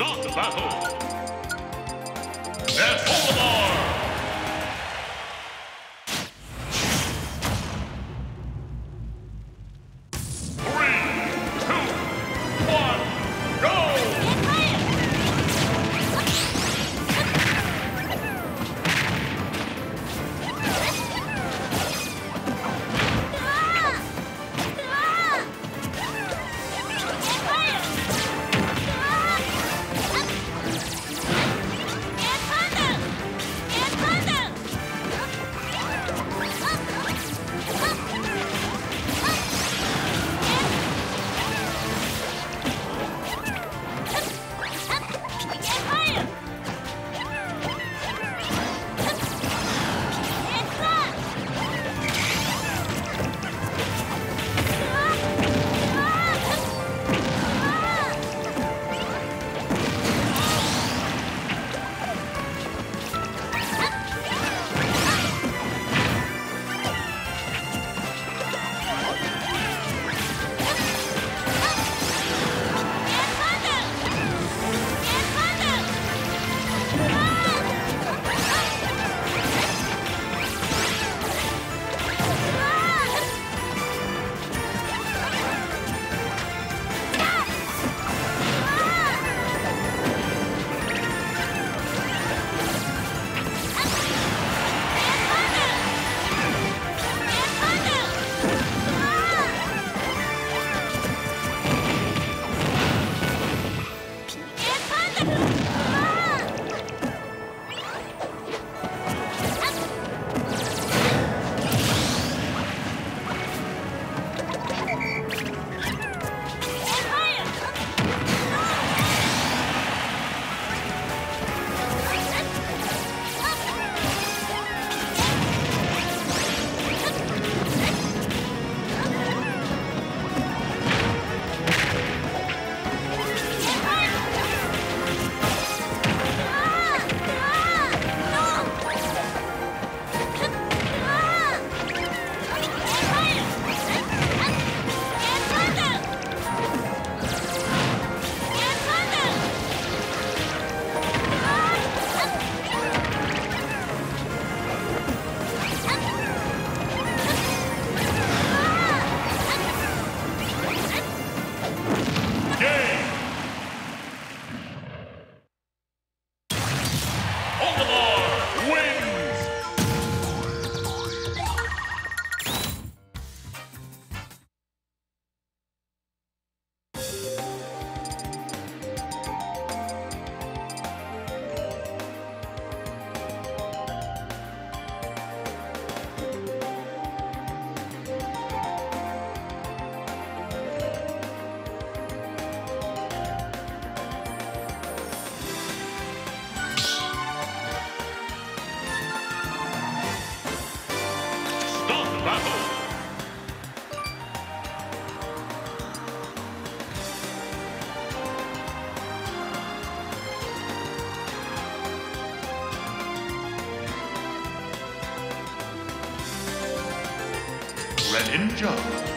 Start battle. They're Greninja.